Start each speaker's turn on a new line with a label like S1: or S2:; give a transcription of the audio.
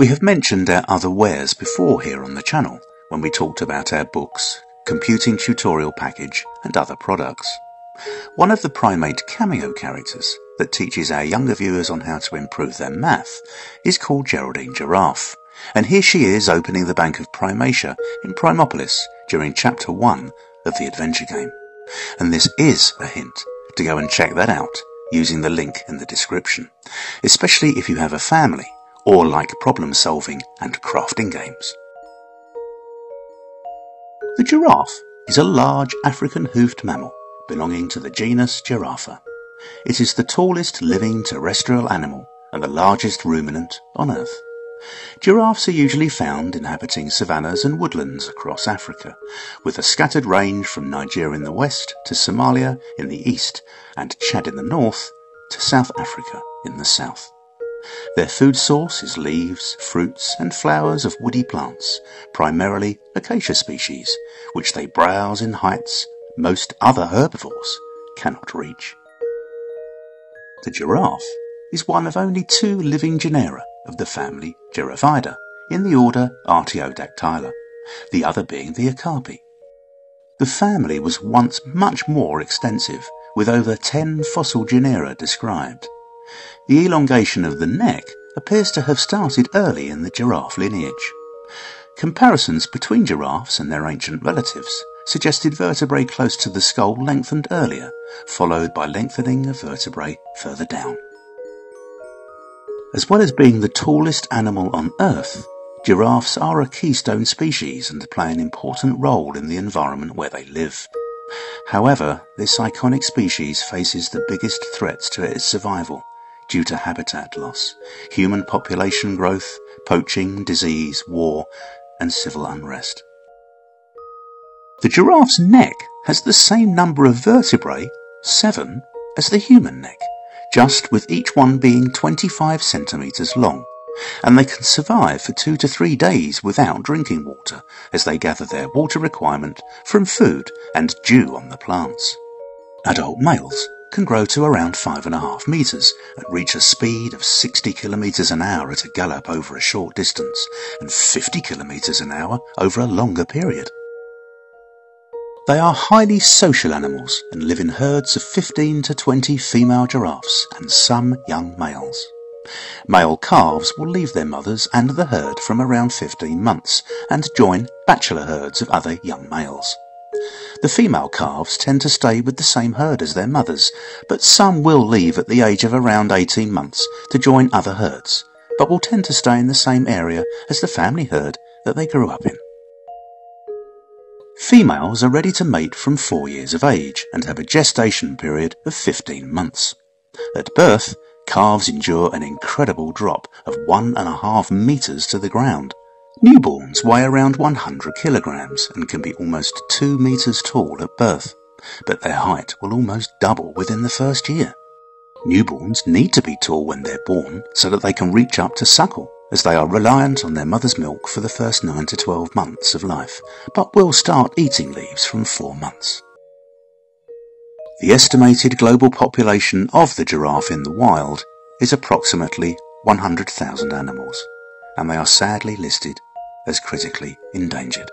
S1: We have mentioned our other wares before here on the channel when we talked about our books, computing tutorial package and other products. One of the Prime8 cameo characters that teaches our younger viewers on how to improve their math is called Geraldine Giraffe, and here she is opening the Bank of Primasia in Primopolis during Chapter 1 of the adventure game. And this is a hint to go and check that out using the link in the description, especially if you have a family or like problem solving and crafting games. The giraffe is a large African hoofed mammal belonging to the genus Giraffa. It is the tallest living terrestrial animal and the largest ruminant on Earth. Giraffes are usually found inhabiting savannas and woodlands across Africa, with a scattered range from Nigeria in the west to Somalia in the east and Chad in the north to South Africa in the south. Their food source is leaves, fruits, and flowers of woody plants, primarily acacia species, which they browse in heights most other herbivores cannot reach. The giraffe is one of only two living genera of the family Giraffidae in the order Artiodactyla, the other being the okapi. The family was once much more extensive, with over 10 fossil genera described. The elongation of the neck appears to have started early in the giraffe lineage. Comparisons between giraffes and their ancient relatives suggested vertebrae close to the skull lengthened earlier, followed by lengthening of vertebrae further down. As well as being the tallest animal on Earth, giraffes are a keystone species and play an important role in the environment where they live. However, this iconic species faces the biggest threats to its survival due to habitat loss, human population growth, poaching, disease, war, and civil unrest. The giraffe's neck has the same number of vertebrae, seven, as the human neck, just with each one being 25 centimetres long, and they can survive for two to three days without drinking water as they gather their water requirement from food and dew on the plants. Adult males can grow to around five and a half metres and reach a speed of 60 kilometres an hour at a gallop over a short distance and 50 kilometres an hour over a longer period. They are highly social animals and live in herds of 15 to 20 female giraffes and some young males. Male calves will leave their mothers and the herd from around 15 months and join bachelor herds of other young males. The female calves tend to stay with the same herd as their mothers, but some will leave at the age of around 18 months to join other herds, but will tend to stay in the same area as the family herd that they grew up in. Females are ready to mate from 4 years of age and have a gestation period of 15 months. At birth, calves endure an incredible drop of one and a half meters to the ground. Newborns weigh around 100 kilograms and can be almost 2 meters tall at birth, but their height will almost double within the first year. Newborns need to be tall when they're born so that they can reach up to suckle as they are reliant on their mother's milk for the first 9 to 12 months of life, but will start eating leaves from 4 months. The estimated global population of the giraffe in the wild is approximately 100,000 animals, and they are sadly listed as critically endangered.